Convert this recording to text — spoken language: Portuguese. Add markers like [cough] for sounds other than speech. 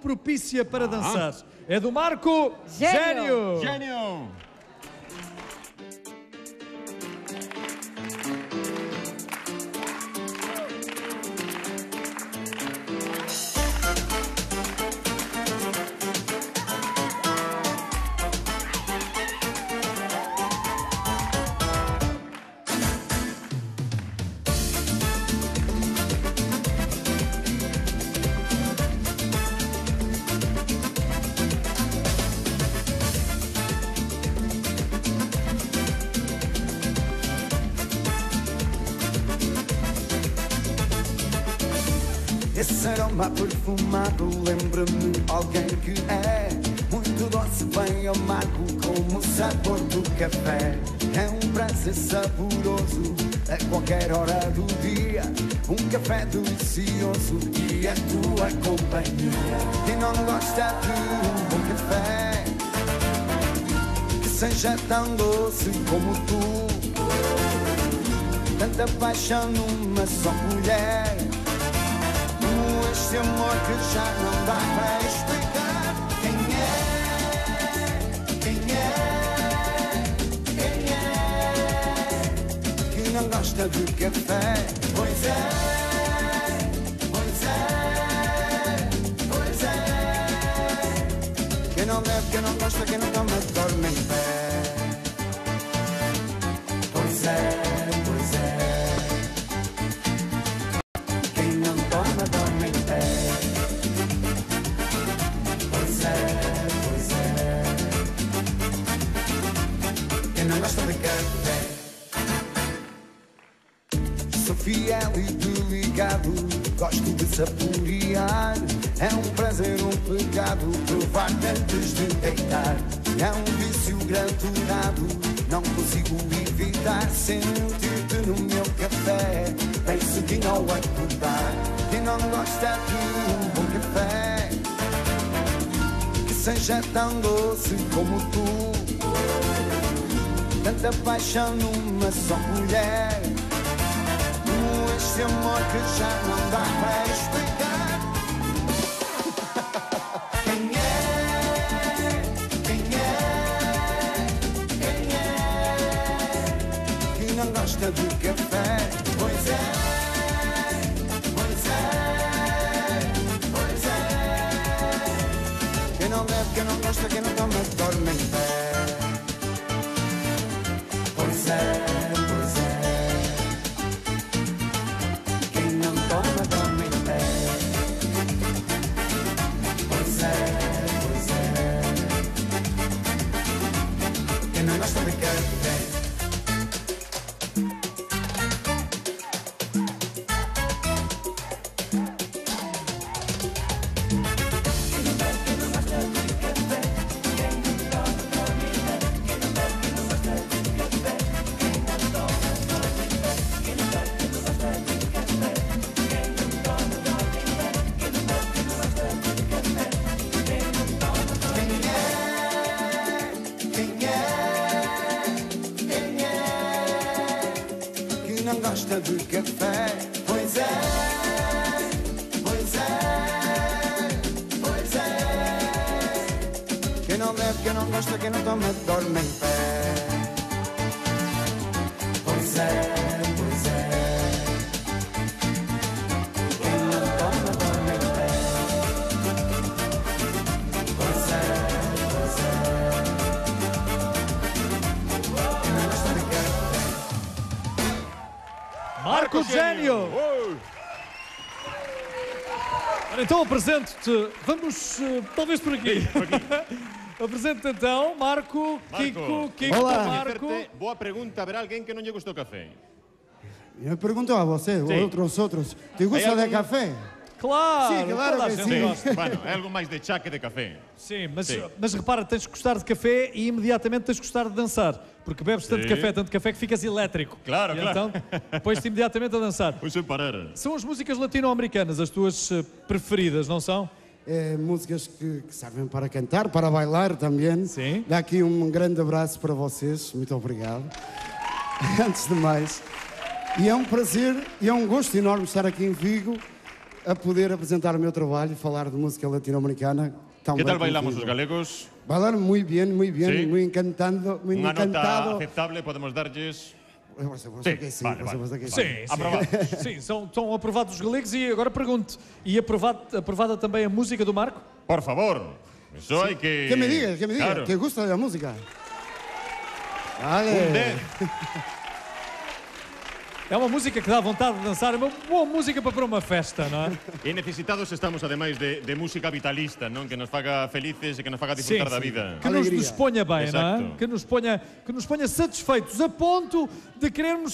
propícia para dançar. É do Marco Gênio. Gênio. Gênio! Esse aroma perfumado lembra-me alguém que é muito doce, bem amargo, como o sabor do café. É um prazer saboroso a qualquer hora do dia. Um café delicioso e a tua companhia. Quem não gosta de um bom café que seja tão doce como tu? Tanta paixão numa só mulher. Este amor que já não dá para explicar Quem é, quem é, quem é Que não gosta de café Pois é, café. Sou fiel e desligado, gosto de saborear. É um prazer, um pecado, provar-te antes de deitar. É um vício graturado, não consigo evitar sentir-te no meu café. Bem cedinho ao acordar. Quem não gosta de um bom café, que seja tão doce como tu. Tanta paixão numa só mulher. Este amor que já não dá para explicar. [laughs] Quem é? Quem é? Quem é? Que não gosta de café? Pois é, gosta de café? Pois é, pois é, pois é. Quem não bebe, quem não gosta, quem não toma, dorme em pé. Pois é, Marco Gênio. Então apresento-te. Vamos, eh, talvez por aqui. [laughs] Apresento-te então, Marco, Kiko, Kiko, Olá. Marco. Boa pergunta, haberá alguén que non lle gustou o café? Eu pergunto a você, Sí. outros outros, te gusta de café? Claro, Sim, claro toda a que gente sim. gosta. bueno, é algo máis de chá que de café. Sim, mas, Sim. mas repara, tens de gostar de café e imediatamente tens de gostar de dançar. Porque bebes tanto Sim. café, tanto café que ficas elétrico. Claro, e claro. Então, pões-te imediatamente a dançar. Pois sem parar. São as músicas latino-americanas as tuas eh, preferidas, não são? É, músicas que, que servem para cantar, para bailar também. Sim. Dá aqui um grande abraço para vocês, muito obrigado. [laughs] Antes de mais. E é um prazer e é um gosto enorme estar aqui em Vigo a poder apresentar o meu trabalho, falar de música latino-americana. tão ¿Qué bem tal bailamos os galegos? Bailar muy bien, muy bien, Sí. muy encantando, muy nota encantado. aceptable podemos. Por supuesto que sí, vale, por vale, que Sim, sí. sim. Aprovado. Sim, [laughs] são, são aprovados os galegos e agora pergunto, e aprovado, aprovada também a música do Marco? Por favor, eso hay que... Que me digas, que me digas, Claro. que gusta de la música. Vale. 10. [laughs] É uma música que dá vontade de dançar, é uma boa música para uma festa, não é? E necesitados estamos, ademais, de, de música vitalista, non? Que nos faga felices e que nos faga disfrutar da vida. Que nos, Alegria. nos ponha bem, não é? Que nos ponha, que nos ponha satisfeitos, a ponto de querermos